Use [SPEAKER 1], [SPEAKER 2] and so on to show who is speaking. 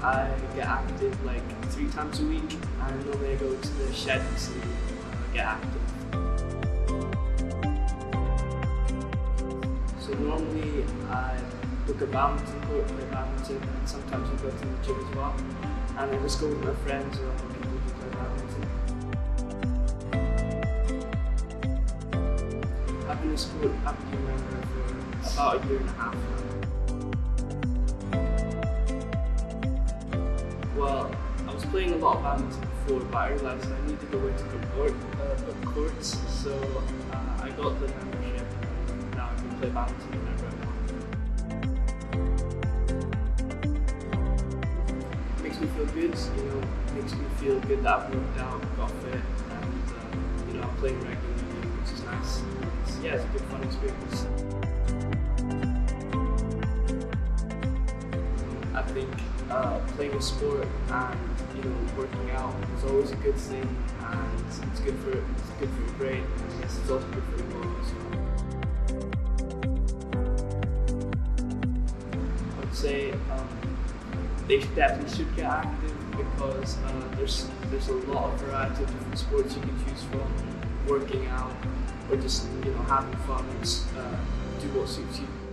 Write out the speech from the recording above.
[SPEAKER 1] I get active like three times a week, and normally I go to the shed to uh, get active. So normally I book a badminton court, play badminton, and sometimes I go to the gym as well. And I just go with my friends or people who play badminton. I've been a active member for about a year and a half now. I was playing a lot of badminton before, but I realised I needed to go into book, court, uh, courts, so uh, I got the membership. and Now I can play badminton whenever I want. Makes me feel good, you know. Makes me feel good that I've worked out, got fit, and uh, you know I'm playing regularly, which is nice. It's, yeah, it's a good fun experience. I think uh, playing a sport and you know working out is always a good thing, and it's good for it's good for your brain. And it's also good for your body as well. I would say um, they definitely should get active because uh, there's there's a lot of variety of different sports you can choose from. Working out or just you know having fun, just uh, do what suits you.